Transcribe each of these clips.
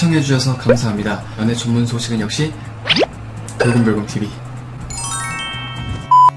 시청해주셔서 감사합니다. 연예 전문 소식은 역시 돌곰별곰TV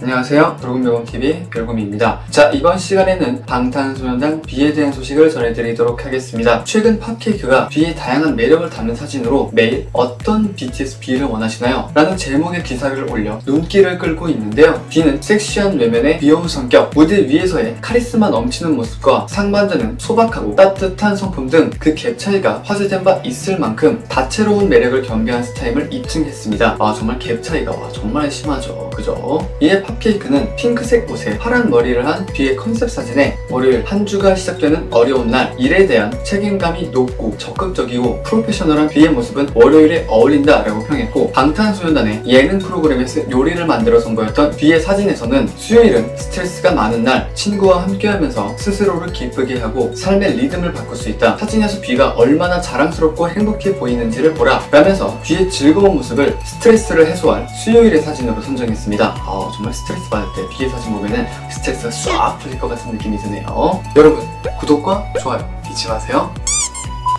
안녕하세요. 돌곰별곰TV 별곰입니다. 자, 이번 시간에는 방탄소년단 뷔에 대한 소식을 전해드리도록 하겠습니다. 최근 팝케이크가 뷔의 다양한 매력을 담은 사진으로 매일 어떤 BTS 뷔를 원하시나요? 라는 제목의 기사를 올려 눈길을 끌고 있는데요. 뷔는 섹시한 외면에 귀여운 성격, 무대 위에서의 카리스마 넘치는 모습과 상반되는 소박하고 따뜻한 성품 등 그 갭 차이가 화제된 바 있을 만큼 다채로운 매력을 겸비한 스타임을 입증했습니다. 아 정말 갭 차이가 와 정말 심하죠. 그죠? 이에 팝케이크는 핑크색 옷에 파란 머리를 한 뷔의 컨셉 사진에 월요일 한 주가 시작되는 어려운 날 일에 대한 책임감이 높고 적극적이고 프로페셔널한 비의 모습은 월요일에 어울린다 라고 평했고 방탄소년단의 예능 프로그램에서 요리를 만들어 선보였던 비의 사진에서는 수요일은 스트레스가 많은 날 친구와 함께하면서 스스로를 기쁘게 하고 삶의 리듬을 바꿀 수 있다. 사진에서 비가 얼마나 자랑스럽고 행복해 보이는지를 보라 라면서 비의 즐거운 모습을 스트레스를 해소할 수요일의 사진으로 선정했습니다. 아, 정말 스트레스 받을 때 비의 사진 보면은 스트레스가 싹 풀릴 것 같은 느낌이 드네요. 여러분 구독과 좋아요 잊지 마세요.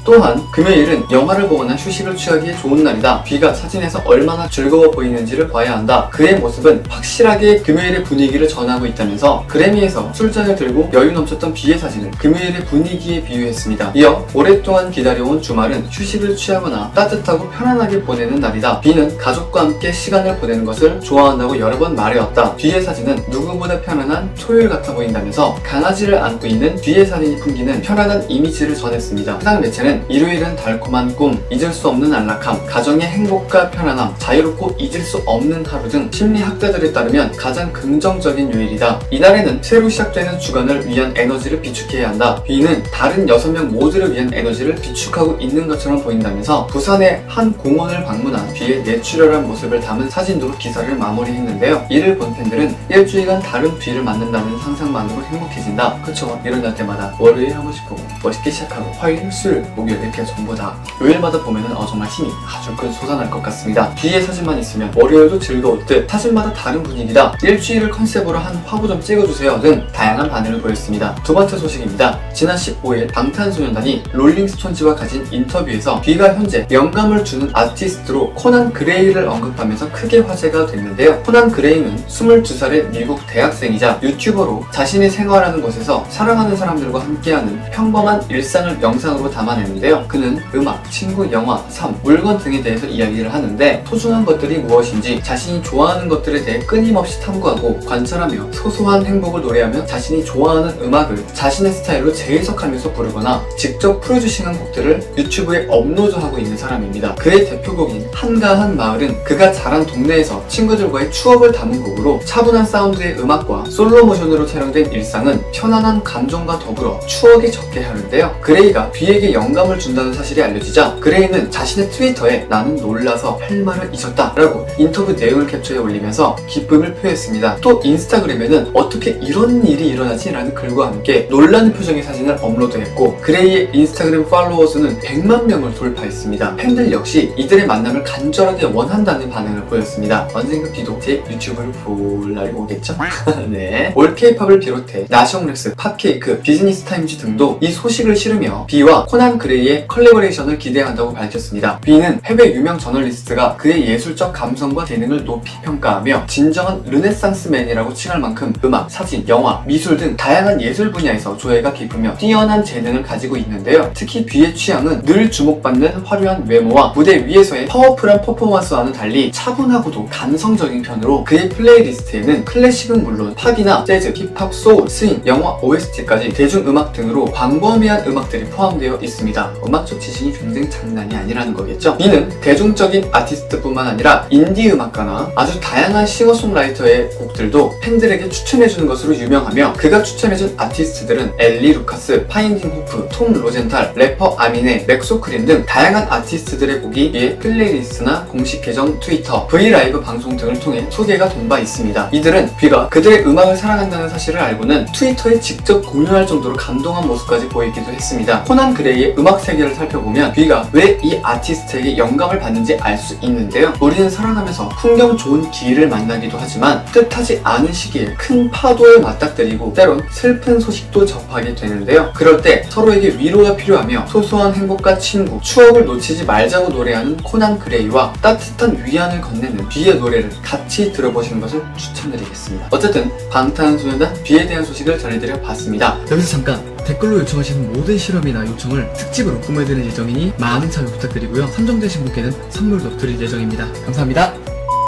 또한 금요일은 영화를 보거나 휴식을 취하기에 좋은 날이다. 비가 사진에서 얼마나 즐거워 보이는지를 봐야 한다. 그의 모습은 확실하게 금요일의 분위기를 전하고 있다면서 그래미에서 술잔을 들고 여유 넘쳤던 비의 사진을 금요일의 분위기에 비유했습니다. 이어 오랫동안 기다려온 주말은 휴식을 취하거나 따뜻하고 편안하게 보내는 날이다. 비는 가족과 함께 시간을 보내는 것을 좋아한다고 여러 번 말해왔다. 비의 사진은 누구보다 편안한 토요일 같아 보인다면서 강아지를 안고 있는 비의 사진이 풍기는 편안한 이미지를 전했습니다. 해당 매체는 일요일은 달콤한 꿈, 잊을 수 없는 안락함, 가정의 행복과 편안함, 자유롭고 잊을 수 없는 하루 등 심리학자들에 따르면 가장 긍정적인 요일이다. 이날에는 새로 시작되는 주간을 위한 에너지를 비축해야 한다. B는 다른 6명 모두를 위한 에너지를 비축하고 있는 것처럼 보인다면서 부산의 한 공원을 방문한 B의 내추럴한 모습을 담은 사진으로 기사를 마무리했는데요. 이를 본 팬들은 일주일간 다른 B를 만난다는 상상만으로 행복해진다. 그쵸? 이런 날 때마다 월요일 한 번씩 보고 멋있게 시작하고 화요일, 수요일, 목 요일 이렇게 전부 다 요일마다 보면은 어, 정말 힘이 아주 큰 솟아날 것 같습니다. 뒤에 사진만 있으면 월요일도 즐거울 듯 사진마다 다른 분위기다. 일주일을 컨셉으로 한 화보 좀 찍어주세요 등 다양한 반응을 보였습니다. 두 번째 소식입니다. 지난 15일 방탄소년단이 롤링스톤즈와 가진 인터뷰에서 비가 현재 영감을 주는 아티스트로 코난 그레이를 언급하면서 크게 화제가 됐는데요. 코난 그레이는 22살의 미국 대학생이자 유튜버로 자신이 생활하는 곳에서 사랑하는 사람들과 함께하는 평범한 일상을 영상으로 담아 냈는데요. 그는 음악, 친구, 영화, 삶, 물건 등에 대해서 이야기를 하는데 소중한 것들이 무엇인지 자신이 좋아하는 것들에 대해 끊임없이 탐구하고 관찰하며 소소한 행복을 노래하며 자신이 좋아하는 음악을 자신의 스타일로 재해석하면서 부르거나 직접 프로듀싱한 곡들을 유튜브에 업로드하고 있는 사람입니다. 그의 대표곡인 한가한 마을은 그가 자란 동네에서 친구들과의 추억을 담은 곡으로 차분한 사운드의 음악과 슬로 모션으로 촬영된 일상은 편안한 감정과 더불어 추억에 젖게 하는데요. 그레이가 뷔에게 영감을 준다는 사실이 알려지자 그레이는 자신의 트위터에 나는 놀라서 할 말을 잊었다 라고 인터뷰 내용을 캡처해 올리면서 기쁨을 표했습니다. 또 인스타그램에는 어떻게 이런 일이 일어나지? 라는 글과 함께 놀라는 표정의 사진을 업로드했고 그레이의 인스타그램 팔로워 수는 100만 명을 돌파했습니다. 팬들 역시 이들의 만남을 간절하게 원한다는 반응을 보였습니다. 언젠가 뷔도 제 유튜브를 볼 날이 오겠죠? 네. 올 케이팝을 비롯해 나시옹렉스, 팝케이크, 비즈니스 타임즈 등도 이 소식을 실으며 뷔와 코난 그레이의 컬래버레이션을 기대한다고 밝혔습니다. 뷔는 해외 유명 저널리스트가 그의 예술적 감성과 재능을 높이 평가하며 진정한 르네상스맨이라고 칭할 만큼 음악, 사진, 영화, 미술 등 다양한 예술 분야에서 조예가 깊으며 뛰어난 재능을 가지고 있는데요. 특히 뷔의 취향은 늘 주목받는 화려한 외모와 무대 위에서의 파워풀한 퍼포먼스와는 달리 차분하고도 감성적인 편으로 그의 플레이리스트에는 클래식은 물론 팝이나 재즈, 힙합, 소울, 스윙, 영화 OST까지 대중음악 등으로 광범위한 음악들이 포함되어 있습니다. 음악적 지식이 굉장히 장난이 아니라는 거겠죠? 이는 대중적인 아티스트뿐만 아니라 인디 음악가나 아주 다양한 싱어송라이터의 곡들도 팬들에게 추천해주는 것으로 유명하며 그가 추천해준 아티스트들은 엘리 루카스, 파인딩 호프, 톰 로젠탈, 래퍼 아미네, 맥소크림 등 다양한 아티스트들의 곡이 뷔의 플레이리스트나 공식 계정 트위터, 브이라이브 방송 등을 통해 소개가 된 바 있습니다. 이들은 뷔가 그들의 음악을 사랑한다는 사실을 알고는 트위터에 직접 공유할 정도로 감동한 모습까지 보이기도 했습니다. 코난 그레이의 음악 세계를 살펴보면 뷔가 왜 이 아티스트에게 영감을 받는지 알 수 있는데요. 우리는 살아가면서 풍경 좋은 길을 만나기도 하지만 뜻하지 않은 시기에 큰 파도에 맞닥뜨리고 때론 슬픈 소식도 접하게 되는데요. 그럴 때 서로에게 위로가 필요하며 소소한 행복과 친구, 추억을 놓치지 말자고 노래하는 코난 그레이와 따뜻한 위안을 건네는 뷔의 노래를 같이 들어보시는 것을 추천드리겠습니다. 어쨌든 방탄소년단 뷔에 대한 소식을 전해드려 봤습니다. 여기서 잠깐 댓글로 요청하시는 모든 실험이나 요청을 특집으로 꾸며드릴 예정이니 많은 참여 부탁드리고요. 선정되신 분께는 선물도 드릴 예정입니다. 감사합니다.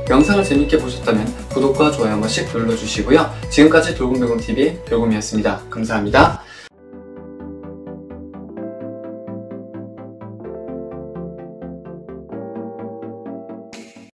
영상을 재밌게 보셨다면 구독과 좋아요 한 번씩 눌러주시고요. 지금까지 돌곰돌곰TV의 돌곰이었습니다. 감사합니다.